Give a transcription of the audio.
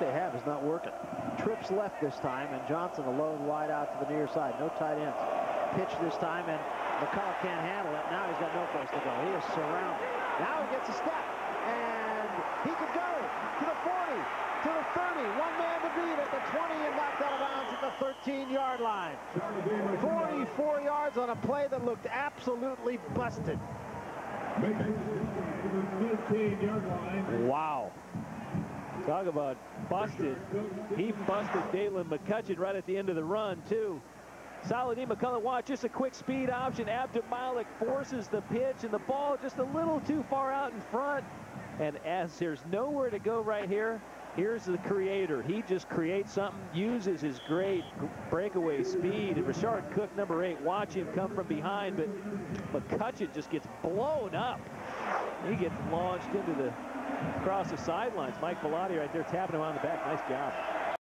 they have is not working. Trips left this time, and Johnson alone wide out to the near side. No tight ends. Pitch this time, and McCullough can't handle it. Now he's got no place to go. He is surrounded. Now he gets a step, and he could go to the 40, to the 30. One man to beat at the 20 and knocked out of bounds at the 13-yard line. 44 yards on a play that looked absolutely busted. Wow. Talk about busted. He busted Daylon McCutcheon right at the end of the run, too. Saladin McCullough, watch, just a quick speed option. Abdul Malik forces the pitch, and the ball just a little too far out in front. And as there's nowhere to go right here, here's the creator. He just creates something, uses his great breakaway speed. And Richard Cook, number eight, watch him come from behind, but McCutcheon just gets blown up. He gets launched into the across the sidelines. Mike Bellotti right there tapping him on the back. Nice job.